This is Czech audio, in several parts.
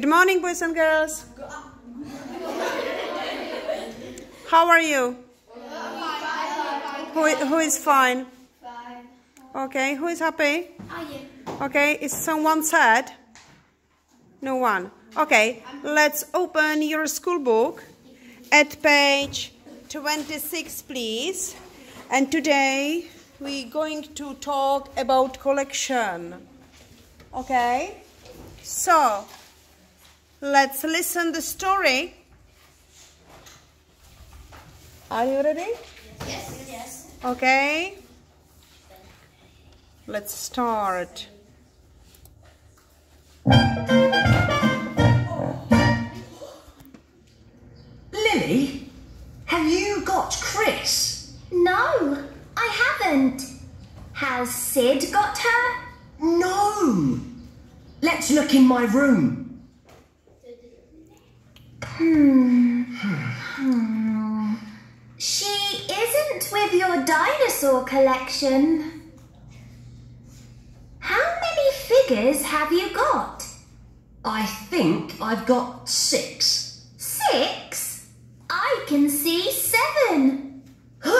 Good morning, boys and girls. How are you? Who, who is fine? Okay, who is happy? Okay, is someone sad? No one. Okay, let's open your school book at page 26, please. And today we're going to talk about collection. Okay? So, let's listen the story. Are you ready? Yes. Yes. Okay. Let's start. Lily, have you got Chris? No, I haven't. Has Sid got her? No. Let's look in my room. Isn't with your dinosaur collection. How many figures have you got? I think I've got six. Six? I can see seven.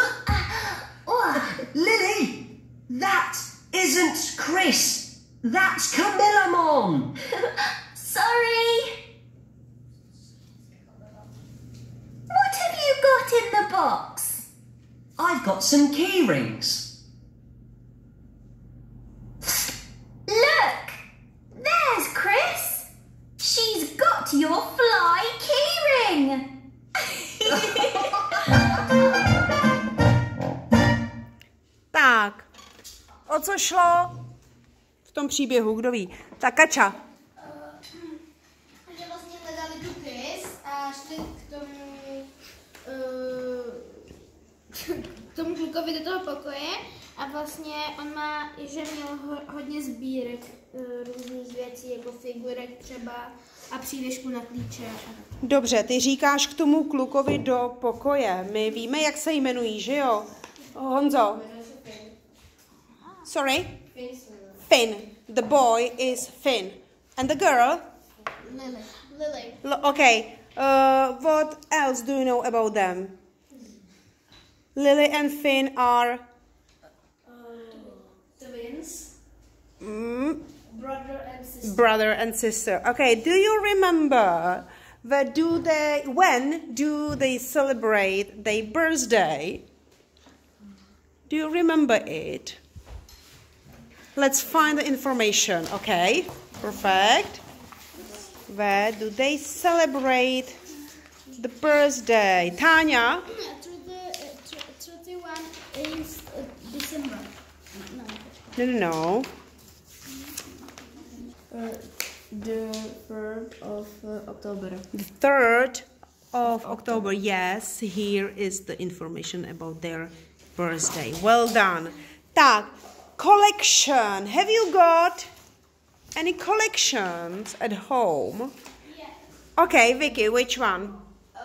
Oh, Lily, that isn't Chris. That's Camilla Mon. Sorry. What have you got in the box? I've got some key rings. Look! There's Chris! She's got your fly keyring! Tak, o co šlo v tom příběhu, kdo ví? Tak Kača. Klukovi do toho pokoje a vlastně on má, že měl ho, hodně sbírek uh, různých věcí, jako figurek třeba a přívěšku na klíče. Dobře, ty říkáš k tomu klukovi do pokoje. My víme, jak se jmenují, že jo? Honzo. Sorry? Finn. The boy is Finn. And the girl? Lily. Lily. Okay. Uh, what else do you know about them? Lily and Finn are Twins. mm, Brother and sister. brother and sister. Okay. Do you remember where do they? When do they celebrate their birthday? Do you remember it? Let's find the information. Okay. Perfect. Where do they celebrate the birthday? Tanya. 31 is uh, December. No. No, no, no. The 3rd of uh, October. The 3rd of October. Yes, here is the information about their birthday. Well done. Tak, collection. Have you got any collections at home? Yes. Okay, Vicky, which one? Uh,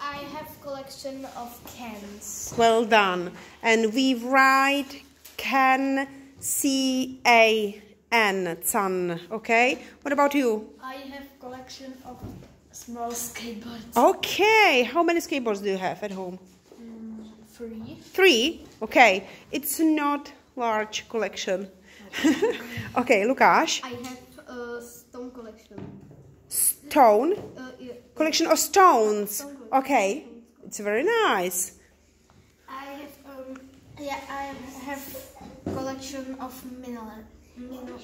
I have collection of cans. Well done. And we write can C A N, Can. Okay. What about you? I have collection of small skateboards. Okay. How many skateboards do you have at home? Free. Three? Okay. It's not large collection. okay, Lukáš. I have a stone collection. Stone. Uh, yeah. Collection of stones. Stone collection. Okay. It's very nice. I have um yeah I have collection of mineral mineral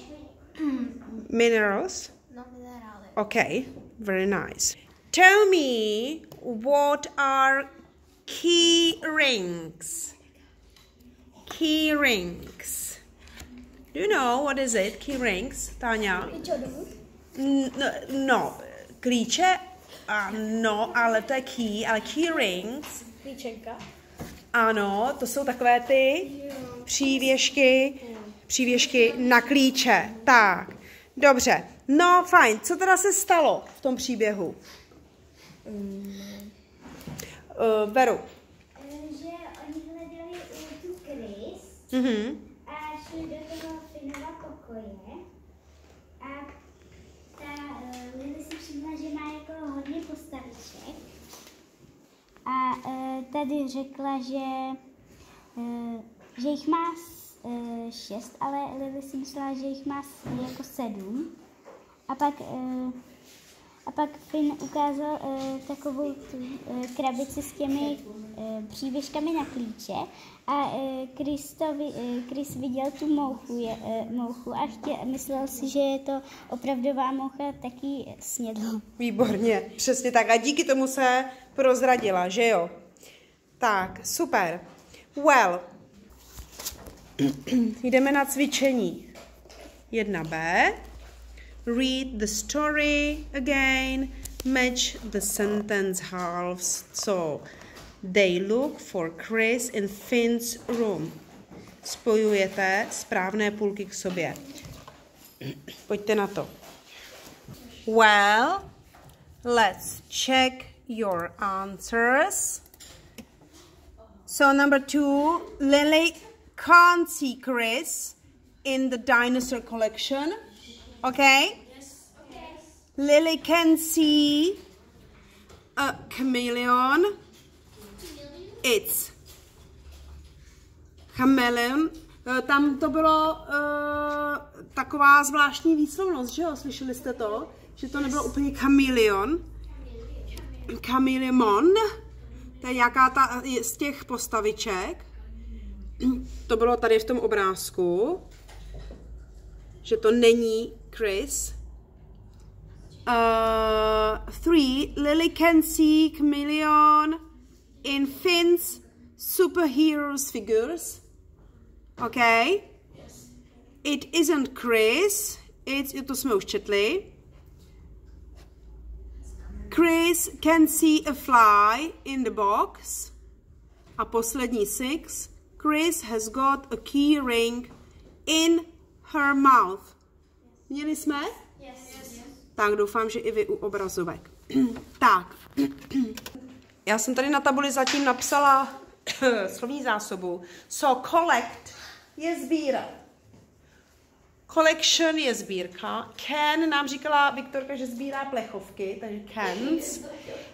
Minerals. no minerale. Okay. Very nice. Tell me what are key rings? Key rings. Do you know what is it? Key rings, Tanya? No, no, klíče, ano, ale to je key, ale key rings, Klíčenka. ano, to jsou takové ty přívěšky, přívěšky na klíče. Tak, dobře. No, fajn. Co teda se stalo v tom příběhu? Uh, Veru. že oni hledali tu Chris Mhm. a šli do toho Finova pokoje. A Lily si všimla, že má jako hodně postaviček. A uh, tady řekla, že, uh, že jich má uh, šest, ale Lily si myslela, že jich má jako sedm. A pak uh, a pak Finn ukázal uh, takovou tu uh, krabici s těmi uh, přívěškami na klíče a uh, Kristovi, uh, Chris viděl tu mouchu, je, uh, mouchu a chtěl, myslel si, že je to opravdová moucha, taky snědl. Výborně, přesně tak. A díky tomu se prozradila, že jo? Tak, super. Well, jdeme na cvičení. 1b. Read the story again. Match the sentence halves. So, they look for Chris in Finn's room. Spojujete správné půlky k sobě. Pojďte na to. Well, let's check your answers. So, number two, Lily can't see Chris in the dinosaur collection. Okay? Yes. Okay. Lily can see a chameleon. It's chameleon. Eh, tam to bylo uh, taková zvláštní výslovnost, že jo? Slyšeli jste to? Že to nebylo úplně chameleon. Chameleon. To je nějaká ta z těch postaviček. To bylo tady v tom obrázku. Že to není Chris. Uh, three, Lily can see chameleon in Finn's superheroes figures. Okay? Yes. It isn't Chris. It's, to jsme už četli. Chris can see a fly in the box. A poslední six. Chris has got a key ring in her mouth. Měli jsme? Yes. Tak doufám, že i vy u obrazovek. tak. Já jsem tady na tabuli zatím napsala slovní zásobu. So collect je sbírat. Collection je sbírka. Can nám říkala Viktorka, že sbírá plechovky, takže cans.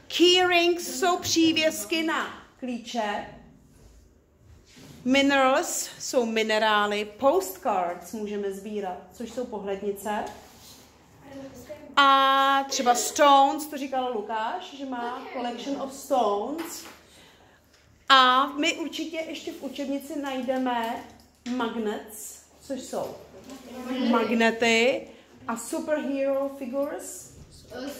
Keyrings jsou přívěsky na klíče. Minerals jsou minerály, postcards můžeme sbírat, což jsou pohlednice. A třeba stones, to říkal Lukáš, že má collection of stones. A my určitě ještě v učebnici najdeme magnets, což jsou magnety a superhero figures.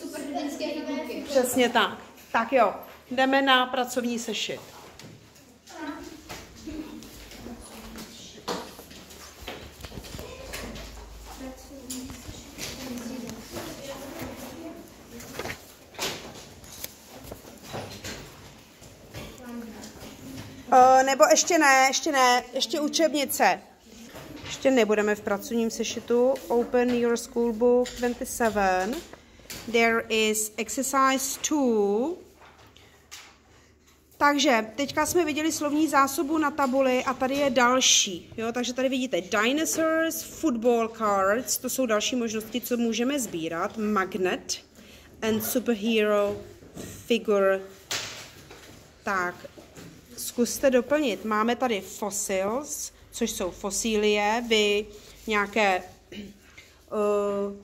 Superhrdinské figurky. Přesně tak. Tak jo, jdeme na pracovní sešit. Uh, nebo ještě ne, ještě ne, ještě učebnice. Ještě nebudeme v pracovním sešitu. Open your school book 27. There is exercise 2. Takže teďka jsme viděli slovní zásobu na tabuli a tady je další. Jo? Takže tady vidíte dinosaurs, football cards, to jsou další možnosti, co můžeme sbírat. Magnet and superhero figure. Tak, zkuste doplnit. Máme tady fossils, což jsou fosílie, vy nějaké, uh,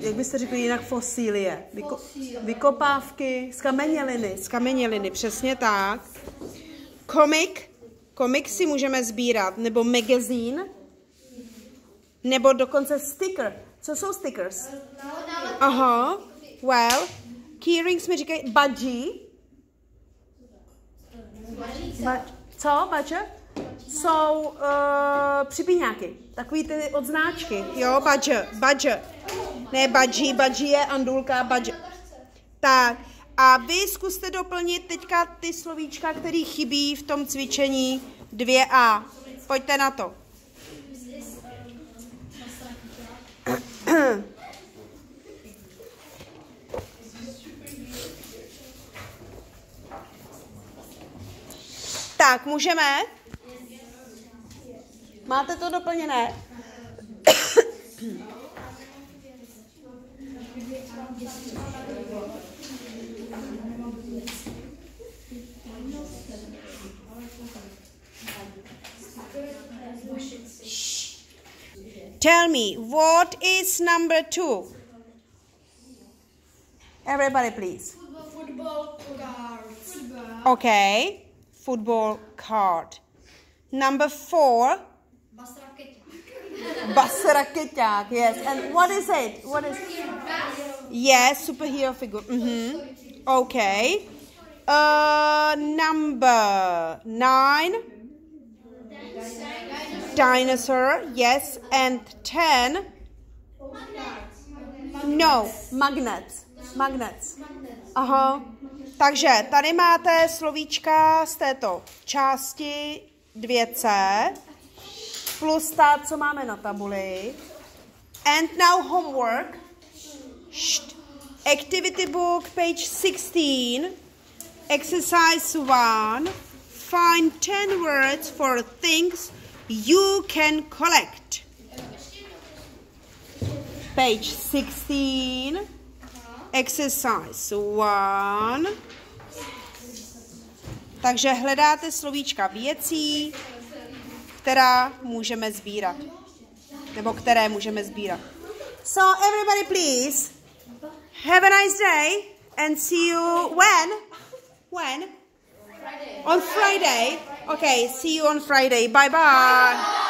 jak byste řekli jinak fosílie, Vyko, vykopávky z kameněliny, z kameněliny, přesně tak. Komik, komik si můžeme sbírat, nebo magazín, nebo dokonce sticker. Co jsou stickers? Aha, well, keyrings mi říkají budgie, Ba- co, bače? Jsou uh, připíňáky, takový ty odznáčky, jo, badge, badge. Ne badži, badži je andulka, badge. Tak, a vy zkuste doplnit teďka ty slovíčka, které chybí v tom cvičení 2a. Pojďte na to. Tak, můžeme? Máte to doplněné? Tell me, what is number two? Everybody, please. Football, football, football. Okay. Football card. Number four. Bus raketák, yes. And what is it? What is Yes, superhero figure. Mm-hmm. Okay. Uh, number nine. Dinosaur, yes. And ten. No, magnets. Magnets. Aha. Takže tady máte slovíčka z této části 2C plus ta, co máme na tabuli. And now homework. Št. Activity book, page 16. Exercise 1. Find 10 words for things you can collect. Page 16. Exercise 1. Takže hledáte slovíčka věcí, která můžeme sbírat. Nebo které můžeme sbírat. So everybody please, have a nice day and see you when? When? Friday. On Friday? Okay, see you on Friday. Bye bye.